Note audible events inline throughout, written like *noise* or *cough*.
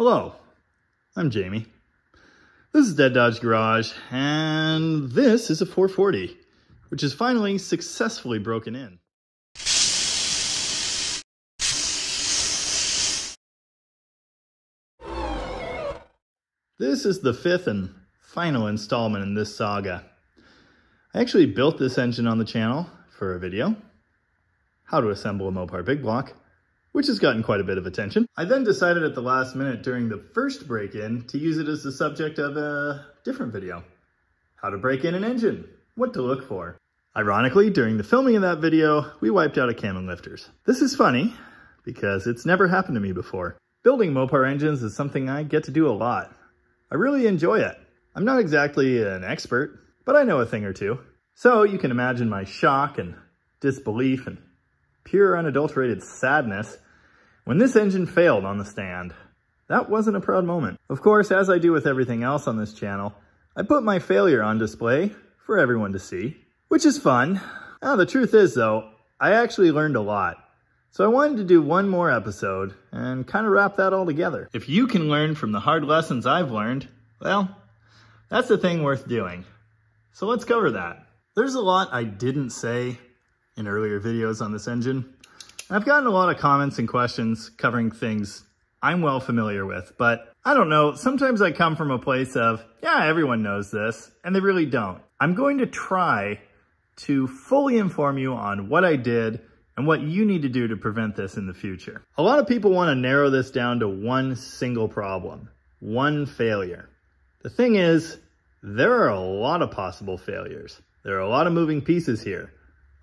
Hello, I'm Jamie. This is Dead Dodge Garage, and this is a 440, which is finally successfully broken in. This is the fifth and final installment in this saga. I actually built this engine on the channel for a video, how to assemble a Mopar Big Block, which has gotten quite a bit of attention. I then decided at the last minute during the first break-in to use it as the subject of a different video. How to break in an engine, what to look for. Ironically, during the filming of that video, we wiped out a and lifters. This is funny because it's never happened to me before. Building Mopar engines is something I get to do a lot. I really enjoy it. I'm not exactly an expert, but I know a thing or two. So you can imagine my shock and disbelief and pure unadulterated sadness when this engine failed on the stand. That wasn't a proud moment. Of course, as I do with everything else on this channel, I put my failure on display for everyone to see, which is fun. Now, the truth is though, I actually learned a lot. So I wanted to do one more episode and kind of wrap that all together. If you can learn from the hard lessons I've learned, well, that's a thing worth doing. So let's cover that. There's a lot I didn't say in earlier videos on this engine. I've gotten a lot of comments and questions covering things I'm well familiar with, but I don't know, sometimes I come from a place of, yeah, everyone knows this, and they really don't. I'm going to try to fully inform you on what I did and what you need to do to prevent this in the future. A lot of people want to narrow this down to one single problem, one failure. The thing is, there are a lot of possible failures. There are a lot of moving pieces here.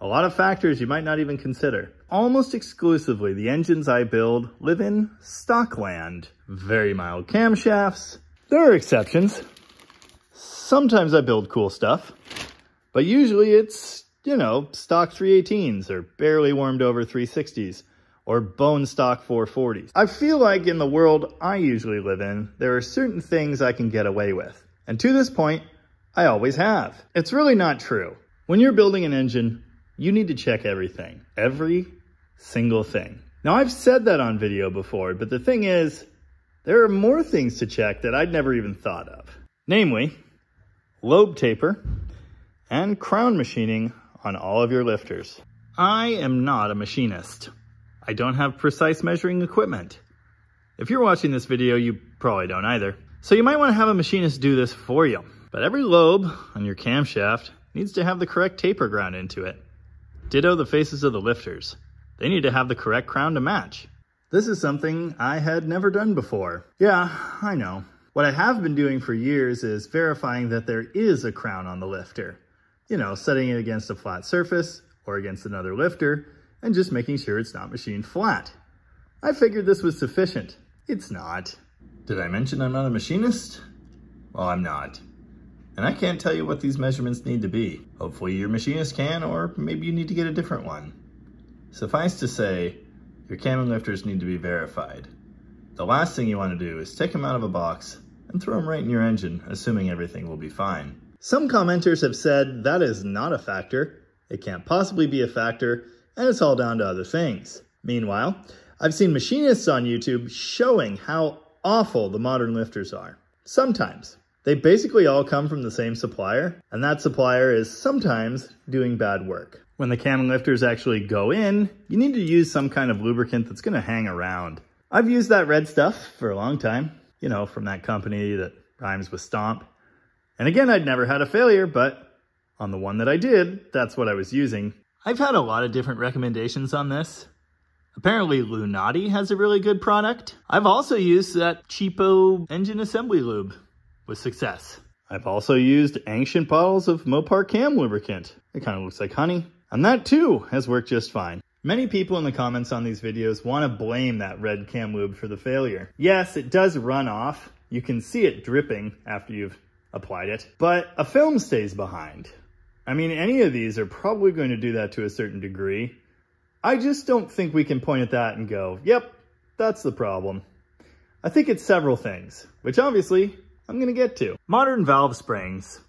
A lot of factors you might not even consider. Almost exclusively, the engines I build live in stock land. Very mild camshafts. There are exceptions. Sometimes I build cool stuff, but usually it's, you know, stock 318s or barely warmed over 360s or bone stock 440s. I feel like in the world I usually live in, there are certain things I can get away with. And to this point, I always have. It's really not true. When you're building an engine, you need to check everything. Every single thing. Now, I've said that on video before, but the thing is, there are more things to check that I'd never even thought of. Namely, lobe taper and crown machining on all of your lifters. I am not a machinist. I don't have precise measuring equipment. If you're watching this video, you probably don't either. So you might want to have a machinist do this for you. But every lobe on your camshaft needs to have the correct taper ground into it. Ditto the faces of the lifters. They need to have the correct crown to match. This is something I had never done before. Yeah, I know. What I have been doing for years is verifying that there is a crown on the lifter. You know, setting it against a flat surface or against another lifter and just making sure it's not machined flat. I figured this was sufficient. It's not. Did I mention I'm not a machinist? Well, I'm not. And I can't tell you what these measurements need to be. Hopefully your machinist can, or maybe you need to get a different one. Suffice to say, your cam lifters need to be verified. The last thing you want to do is take them out of a box and throw them right in your engine, assuming everything will be fine. Some commenters have said that is not a factor, it can't possibly be a factor, and it's all down to other things. Meanwhile, I've seen machinists on YouTube showing how awful the modern lifters are. Sometimes. They basically all come from the same supplier, and that supplier is sometimes doing bad work. When the cam lifters actually go in, you need to use some kind of lubricant that's gonna hang around. I've used that red stuff for a long time, you know, from that company that rhymes with Stomp. And again, I'd never had a failure, but on the one that I did, that's what I was using. I've had a lot of different recommendations on this. Apparently Lunati has a really good product. I've also used that cheapo engine assembly lube with success. I've also used ancient bottles of Mopar Cam lubricant. It kind of looks like honey. And that too has worked just fine. Many people in the comments on these videos want to blame that red cam lube for the failure. Yes, it does run off. You can see it dripping after you've applied it, but a film stays behind. I mean, any of these are probably going to do that to a certain degree. I just don't think we can point at that and go, yep, that's the problem. I think it's several things, which obviously I'm to get to. Modern valve springs.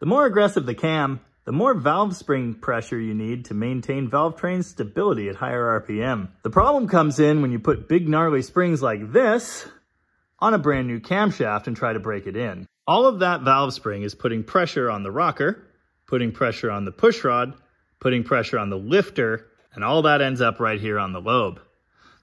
The more aggressive the cam, the more valve spring pressure you need to maintain valve train stability at higher RPM. The problem comes in when you put big gnarly springs like this on a brand new camshaft and try to break it in. All of that valve spring is putting pressure on the rocker, putting pressure on the pushrod, putting pressure on the lifter, and all that ends up right here on the lobe.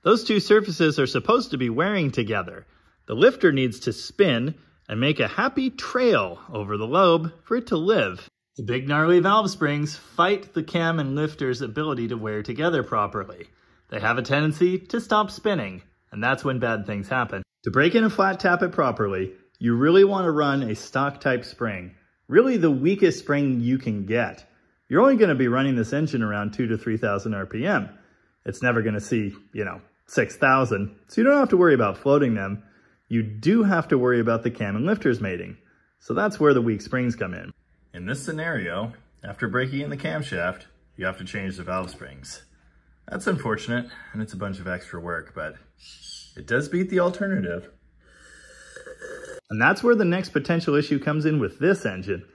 Those two surfaces are supposed to be wearing together. The lifter needs to spin and make a happy trail over the lobe for it to live. The big gnarly valve springs fight the cam and lifter's ability to wear together properly. They have a tendency to stop spinning, and that's when bad things happen. To break in a flat tappet properly, you really want to run a stock type spring, really the weakest spring you can get. You're only going to be running this engine around 2 to 3,000 RPM. It's never going to see, you know, 6,000, so you don't have to worry about floating them. You do have to worry about the cam and lifters mating. So that's where the weak springs come in. In this scenario, after breaking in the camshaft, you have to change the valve springs. That's unfortunate, and it's a bunch of extra work, but it does beat the alternative. And that's where the next potential issue comes in with this engine.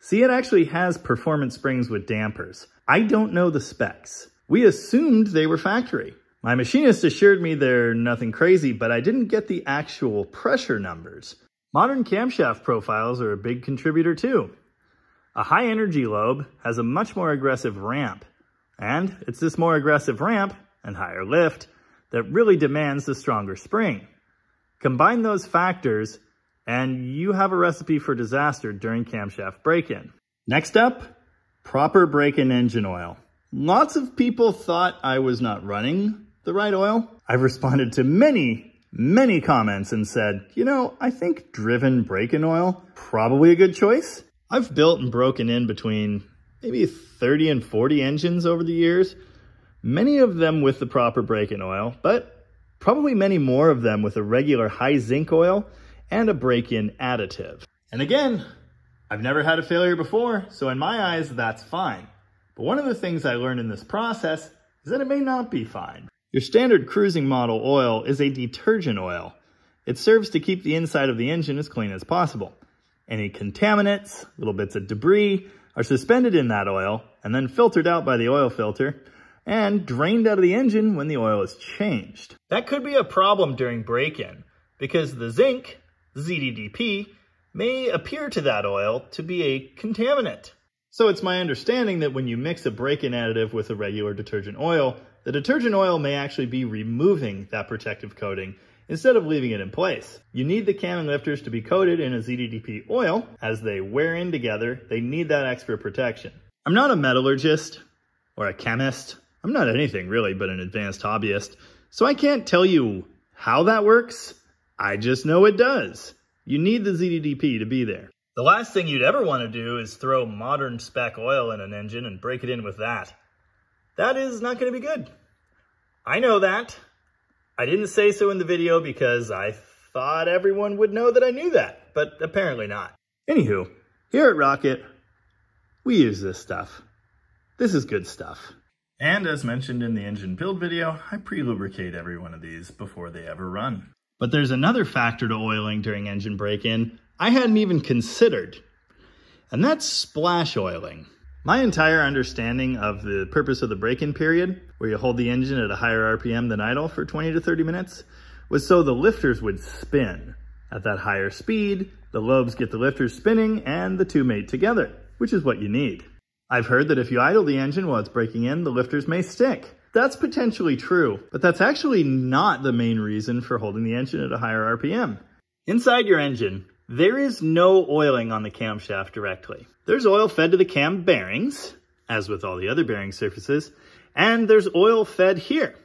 See, it actually has performance springs with dampers. I don't know the specs. We assumed they were factory. My machinist assured me they're nothing crazy, but I didn't get the actual pressure numbers. Modern camshaft profiles are a big contributor too. A high energy lobe has a much more aggressive ramp, and it's this more aggressive ramp and higher lift that really demands the stronger spring. Combine those factors and you have a recipe for disaster during camshaft break-in. Next up, proper break-in engine oil. Lots of people thought I was not running the right oil. I've responded to many, many comments and said, you know, I think driven break-in oil, probably a good choice. I've built and broken in between maybe 30 and 40 engines over the years, many of them with the proper break-in oil, but probably many more of them with a regular high zinc oil and a break-in additive. And again, I've never had a failure before, so in my eyes, that's fine. But one of the things I learned in this process is that it may not be fine. Your standard cruising model oil is a detergent oil. It serves to keep the inside of the engine as clean as possible. Any contaminants, little bits of debris, are suspended in that oil and then filtered out by the oil filter and drained out of the engine when the oil is changed. That could be a problem during break-in because the zinc ZDDP, may appear to that oil to be a contaminant. So it's my understanding that when you mix a break-in additive with a regular detergent oil, the detergent oil may actually be removing that protective coating instead of leaving it in place. You need the cam lifters to be coated in a ZDDP oil. As they wear in together, they need that extra protection. I'm not a metallurgist or a chemist. I'm not anything really but an advanced hobbyist. So I can't tell you how that works I just know it does. You need the ZDDP to be there. The last thing you'd ever want to do is throw modern spec oil in an engine and break it in with that. That is not going to be good. I know that. I didn't say so in the video because I thought everyone would know that I knew that, but apparently not. Anywho, here at Rocket, we use this stuff. This is good stuff. And as mentioned in the engine build video, I pre-lubricate every one of these before they ever run. But there's another factor to oiling during engine break-in I hadn't even considered, and that's splash oiling. My entire understanding of the purpose of the break-in period, where you hold the engine at a higher RPM than idle for 20 to 30 minutes, was so the lifters would spin. At that higher speed, the lobes get the lifters spinning and the two mate together, which is what you need. I've heard that if you idle the engine while it's breaking in, the lifters may stick. That's potentially true, but that's actually not the main reason for holding the engine at a higher RPM. Inside your engine, there is no oiling on the camshaft directly. There's oil fed to the cam bearings, as with all the other bearing surfaces, and there's oil fed here,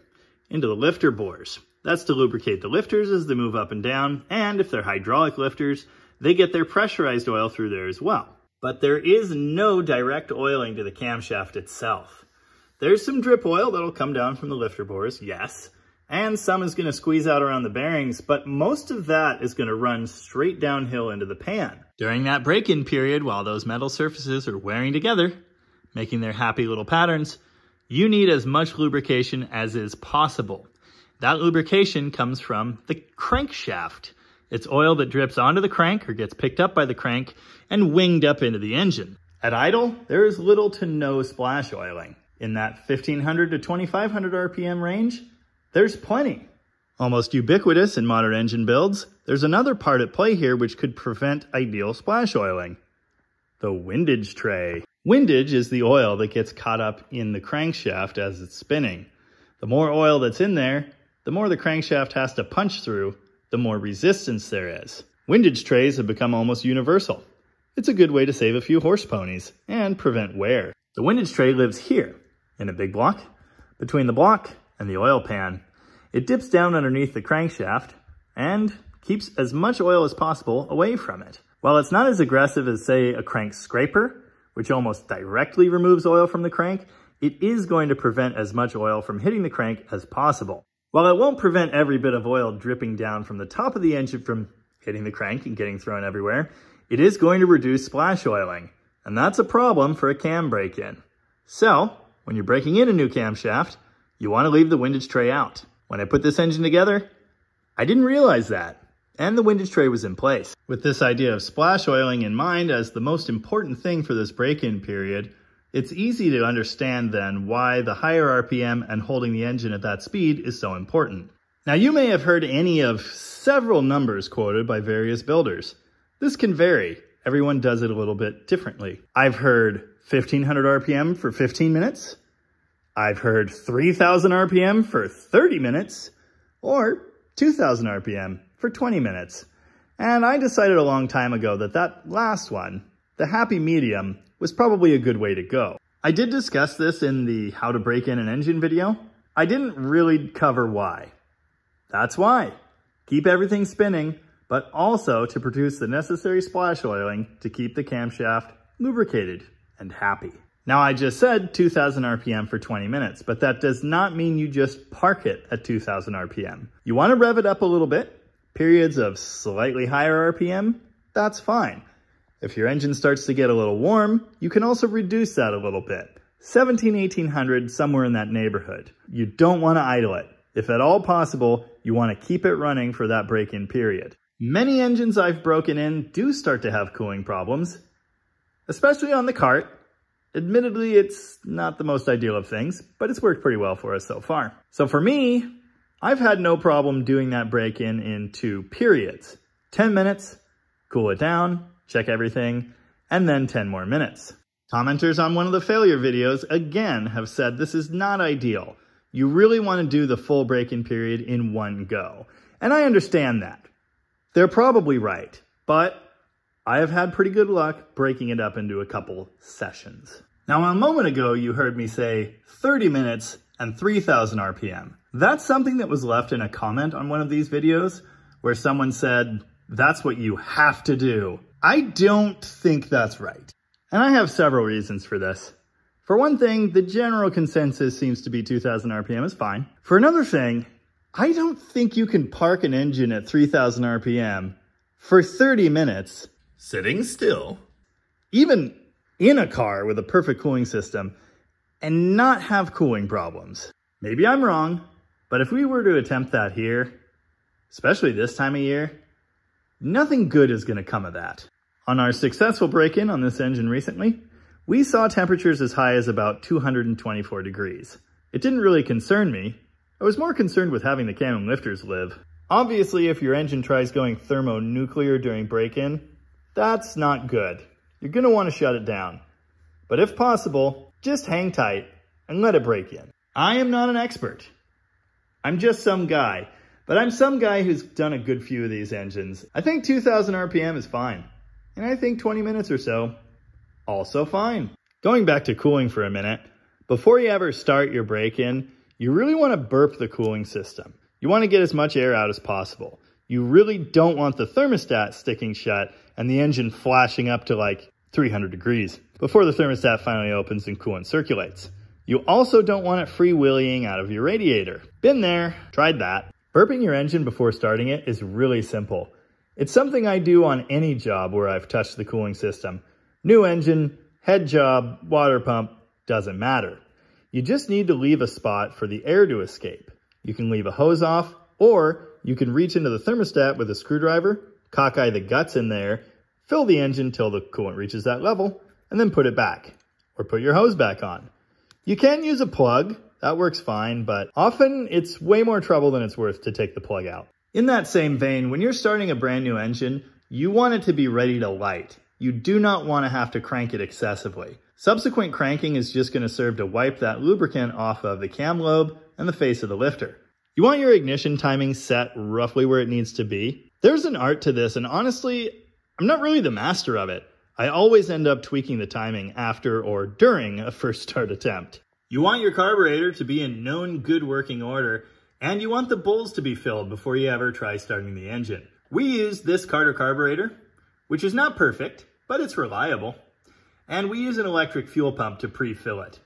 into the lifter bores. That's to lubricate the lifters as they move up and down, and if they're hydraulic lifters, they get their pressurized oil through there as well. But there is no direct oiling to the camshaft itself. There's some drip oil that'll come down from the lifter bores, yes, and some is going to squeeze out around the bearings, but most of that is going to run straight downhill into the pan. During that break-in period, while those metal surfaces are wearing together, making their happy little patterns, you need as much lubrication as is possible. That lubrication comes from the crankshaft. It's oil that drips onto the crank or gets picked up by the crank and winged up into the engine. At idle, there is little to no splash oiling in that 1500 to 2500 RPM range, there's plenty. Almost ubiquitous in modern engine builds, there's another part at play here which could prevent ideal splash oiling. The windage tray. Windage is the oil that gets caught up in the crankshaft as it's spinning. The more oil that's in there, the more the crankshaft has to punch through, the more resistance there is. Windage trays have become almost universal. It's a good way to save a few horse ponies and prevent wear. The windage tray lives here, in a big block, between the block and the oil pan. It dips down underneath the crankshaft and keeps as much oil as possible away from it. While it's not as aggressive as, say, a crank scraper, which almost directly removes oil from the crank, it is going to prevent as much oil from hitting the crank as possible. While it won't prevent every bit of oil dripping down from the top of the engine from hitting the crank and getting thrown everywhere, it is going to reduce splash oiling, and that's a problem for a cam break-in. So, when you're breaking in a new camshaft, you want to leave the windage tray out. When I put this engine together, I didn't realize that, and the windage tray was in place. With this idea of splash oiling in mind as the most important thing for this break-in period, it's easy to understand then why the higher RPM and holding the engine at that speed is so important. Now you may have heard any of several numbers quoted by various builders. This can vary. Everyone does it a little bit differently. I've heard 1500 RPM for 15 minutes, I've heard 3000 RPM for 30 minutes or 2000 RPM for 20 minutes. And I decided a long time ago that that last one, the happy medium, was probably a good way to go. I did discuss this in the how to break in an engine video. I didn't really cover why. That's why. Keep everything spinning, but also to produce the necessary splash oiling to keep the camshaft lubricated and happy. Now I just said 2000 RPM for 20 minutes, but that does not mean you just park it at 2000 RPM. You want to rev it up a little bit, periods of slightly higher RPM, that's fine. If your engine starts to get a little warm, you can also reduce that a little bit. 17, 1800, somewhere in that neighborhood. You don't want to idle it. If at all possible, you want to keep it running for that break-in period. Many engines I've broken in do start to have cooling problems, especially on the cart, Admittedly, it's not the most ideal of things, but it's worked pretty well for us so far. So for me, I've had no problem doing that break-in in two periods. 10 minutes, cool it down, check everything, and then 10 more minutes. Commenters on one of the failure videos again have said this is not ideal. You really want to do the full break-in period in one go. And I understand that. They're probably right, but I have had pretty good luck breaking it up into a couple sessions. Now, a moment ago, you heard me say 30 minutes and 3000 RPM. That's something that was left in a comment on one of these videos where someone said, that's what you have to do. I don't think that's right. And I have several reasons for this. For one thing, the general consensus seems to be 2000 RPM is fine. For another thing, I don't think you can park an engine at 3000 RPM for 30 minutes sitting still, even in a car with a perfect cooling system, and not have cooling problems. Maybe I'm wrong, but if we were to attempt that here, especially this time of year, nothing good is going to come of that. On our successful break-in on this engine recently, we saw temperatures as high as about 224 degrees. It didn't really concern me. I was more concerned with having the cam and lifters live. Obviously, if your engine tries going thermonuclear during break-in, that's not good. You're going to want to shut it down. But if possible, just hang tight and let it break in. I am not an expert. I'm just some guy, but I'm some guy who's done a good few of these engines. I think 2000 RPM is fine. And I think 20 minutes or so, also fine. Going back to cooling for a minute, before you ever start your break-in, you really want to burp the cooling system. You want to get as much air out as possible. You really don't want the thermostat sticking shut and the engine flashing up to like 300 degrees before the thermostat finally opens and coolant circulates. You also don't want it freewheeling out of your radiator. Been there, tried that. Burping your engine before starting it is really simple. It's something I do on any job where I've touched the cooling system. New engine, head job, water pump, doesn't matter. You just need to leave a spot for the air to escape. You can leave a hose off, or you can reach into the thermostat with a screwdriver cockeye the guts in there, fill the engine till the coolant reaches that level, and then put it back, or put your hose back on. You can use a plug, That works fine, but often it's way more trouble than it's worth to take the plug out. In that same vein, when you're starting a brand new engine, you want it to be ready to light. You do not want to have to crank it excessively. Subsequent cranking is just going to serve to wipe that lubricant off of the cam lobe and the face of the lifter. You want your ignition timing set roughly where it needs to be. There's an art to this, and honestly, I'm not really the master of it. I always end up tweaking the timing after or during a first start attempt. You want your carburetor to be in known good working order, and you want the bowls to be filled before you ever try starting the engine. We use this Carter carburetor, which is not perfect, but it's reliable. And we use an electric fuel pump to pre-fill it.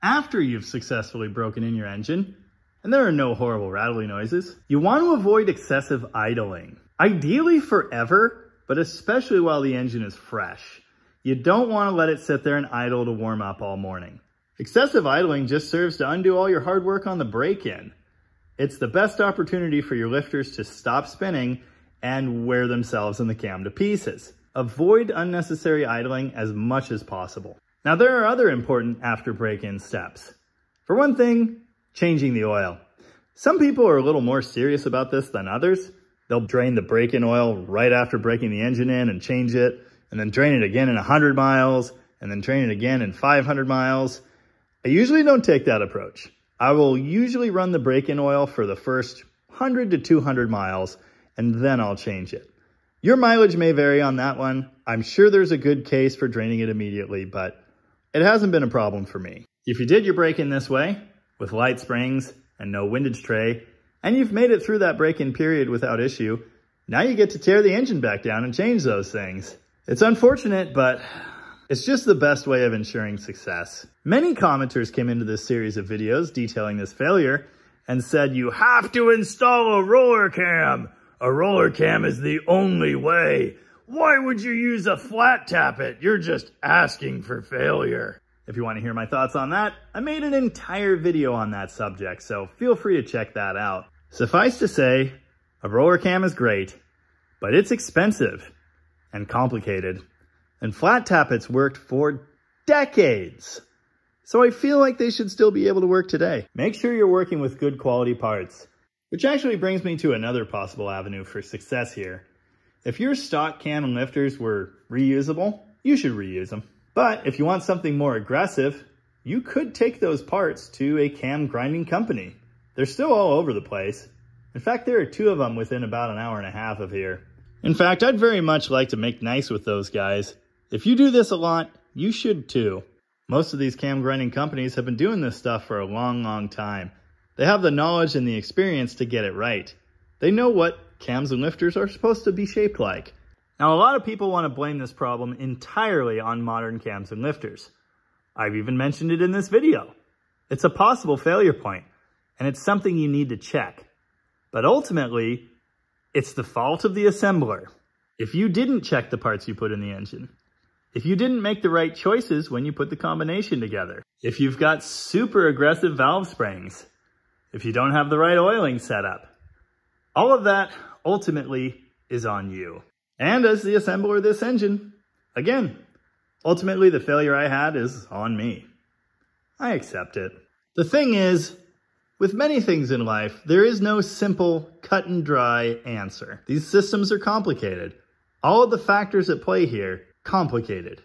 After you've successfully broken in your engine, and there are no horrible rattling noises, you want to avoid excessive idling. Ideally forever, but especially while the engine is fresh. You don't want to let it sit there and idle to warm up all morning. Excessive idling just serves to undo all your hard work on the break-in. It's the best opportunity for your lifters to stop spinning and wear themselves and the cam to pieces. Avoid unnecessary idling as much as possible. Now there are other important after break-in steps. For one thing, changing the oil. Some people are a little more serious about this than others. They'll drain the break-in oil right after breaking the engine in and change it, and then drain it again in 100 miles, and then drain it again in 500 miles. I usually don't take that approach. I will usually run the break-in oil for the first 100 to 200 miles, and then I'll change it. Your mileage may vary on that one. I'm sure there's a good case for draining it immediately, but it hasn't been a problem for me. If you did your break-in this way, with light springs and no windage tray, and you've made it through that break-in period without issue, now you get to tear the engine back down and change those things. It's unfortunate, but it's just the best way of ensuring success. Many commenters came into this series of videos detailing this failure and said, you have to install a roller cam. A roller cam is the only way. Why would you use a flat tappet? You're just asking for failure. If you want to hear my thoughts on that, I made an entire video on that subject, so feel free to check that out. Suffice to say, a roller cam is great, but it's expensive and complicated and flat tappets worked for decades. So I feel like they should still be able to work today. Make sure you're working with good quality parts. Which actually brings me to another possible avenue for success here. If your stock cam and lifters were reusable, you should reuse them. But if you want something more aggressive, you could take those parts to a cam grinding company. They're still all over the place. In fact, there are two of them within about an hour and a half of here. In fact, I'd very much like to make nice with those guys if you do this a lot, you should too. Most of these cam grinding companies have been doing this stuff for a long, long time. They have the knowledge and the experience to get it right. They know what cams and lifters are supposed to be shaped like. Now, a lot of people want to blame this problem entirely on modern cams and lifters. I've even mentioned it in this video. It's a possible failure point, and it's something you need to check. But ultimately, it's the fault of the assembler. If you didn't check the parts you put in the engine, if you didn't make the right choices when you put the combination together, if you've got super aggressive valve springs, if you don't have the right oiling setup, all of that ultimately is on you. And as the assembler of this engine, again, ultimately the failure I had is on me. I accept it. The thing is, with many things in life, there is no simple, cut and dry answer. These systems are complicated. All of the factors at play here complicated.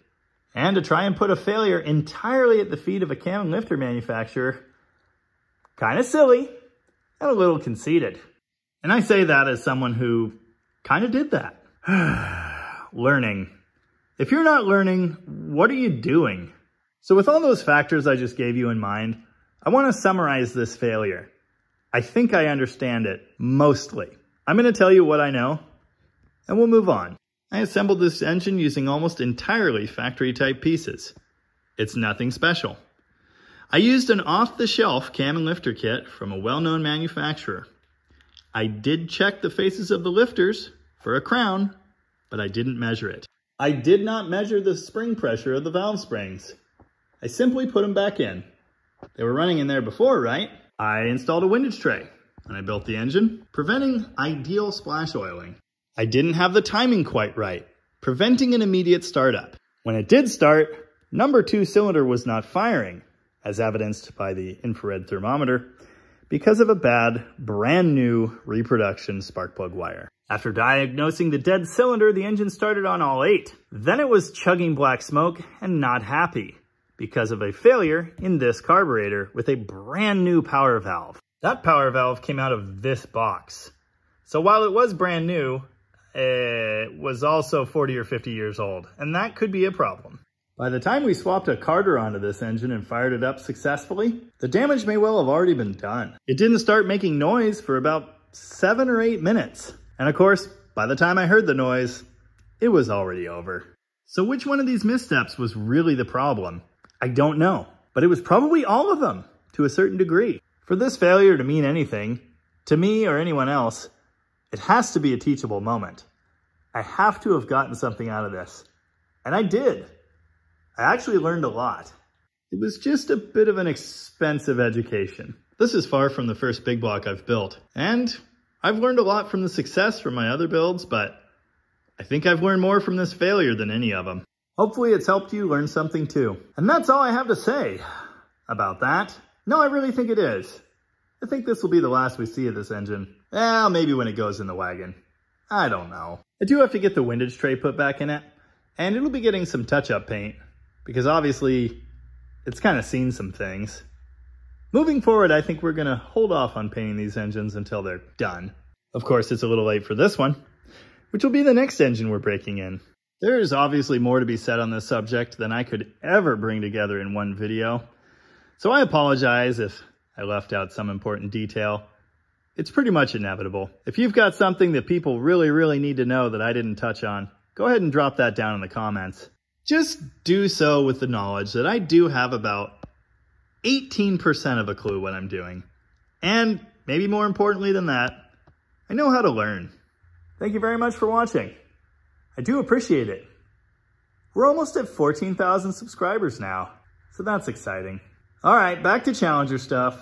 And to try and put a failure entirely at the feet of a cam and lifter manufacturer, kind of silly and a little conceited. And I say that as someone who kind of did that. *sighs* learning. If you're not learning, what are you doing? So with all those factors I just gave you in mind, I want to summarize this failure. I think I understand it, mostly. I'm going to tell you what I know, and we'll move on. I assembled this engine using almost entirely factory type pieces. It's nothing special. I used an off-the-shelf cam and lifter kit from a well-known manufacturer. I did check the faces of the lifters for a crown, but I didn't measure it. I did not measure the spring pressure of the valve springs. I simply put them back in. They were running in there before, right? I installed a windage tray and I built the engine, preventing ideal splash oiling. I didn't have the timing quite right, preventing an immediate startup. When it did start, number two cylinder was not firing, as evidenced by the infrared thermometer, because of a bad, brand new reproduction spark plug wire. After diagnosing the dead cylinder, the engine started on all eight. Then it was chugging black smoke and not happy because of a failure in this carburetor with a brand new power valve. That power valve came out of this box. So while it was brand new, it was also 40 or 50 years old, and that could be a problem. By the time we swapped a carter onto this engine and fired it up successfully, the damage may well have already been done. It didn't start making noise for about seven or eight minutes. And of course, by the time I heard the noise, it was already over. So which one of these missteps was really the problem? I don't know, but it was probably all of them to a certain degree. For this failure to mean anything, to me or anyone else, it has to be a teachable moment. I have to have gotten something out of this. And I did. I actually learned a lot. It was just a bit of an expensive education. This is far from the first big block I've built, and I've learned a lot from the success from my other builds, but I think I've learned more from this failure than any of them. Hopefully it's helped you learn something too. And that's all I have to say about that. No, I really think it is. I think this will be the last we see of this engine. Well, maybe when it goes in the wagon. I don't know. I do have to get the windage tray put back in it, and it'll be getting some touch-up paint, because obviously it's kind of seen some things. Moving forward, I think we're going to hold off on painting these engines until they're done. Of course, it's a little late for this one, which will be the next engine we're breaking in. There is obviously more to be said on this subject than I could ever bring together in one video, so I apologize if I left out some important detail. It's pretty much inevitable. If you've got something that people really, really need to know that I didn't touch on, go ahead and drop that down in the comments. Just do so with the knowledge that I do have about 18% of a clue what I'm doing. And maybe more importantly than that, I know how to learn. Thank you very much for watching. I do appreciate it. We're almost at 14,000 subscribers now, so that's exciting. All right, back to Challenger stuff.